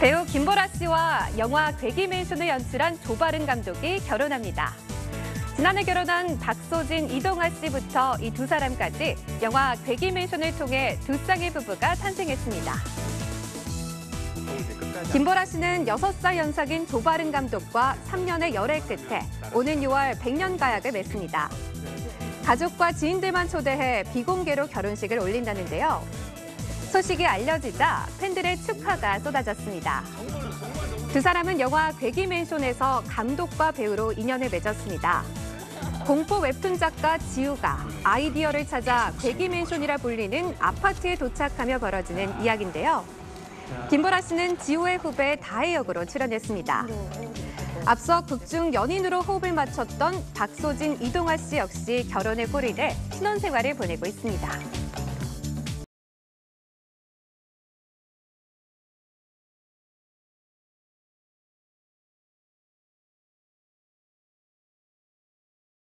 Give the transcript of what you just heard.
배우 김보라 씨와 영화 괴기맨션을 연출한 조바른 감독이 결혼합니다. 지난해 결혼한 박소진, 이동아 씨부터 이 두 사람까지 영화 괴기맨션을 통해 두 쌍의 부부가 탄생했습니다. 김보라 씨는 6살 연상인 조바른 감독과 3년의 열애 끝에 오는 6월 100년 가약을 맺습니다. 가족과 지인들만 초대해 비공개로 결혼식을 올린다는데요. 소식이 알려지자 팬들의 축하가 쏟아졌습니다. 두 사람은 영화 괴기맨션에서 감독과 배우로 인연을 맺었습니다. 공포 웹툰 작가 지우가 아이디어를 찾아 괴기맨션이라 불리는 아파트에 도착하며 벌어지는 이야기인데요. 김보라 씨는 지우의 후배 다혜 역으로 출연했습니다. 앞서 극중 연인으로 호흡을 맞췄던 박소진, 이동아 씨 역시 결혼에 꼬리를 신혼생활을 보내고 있습니다.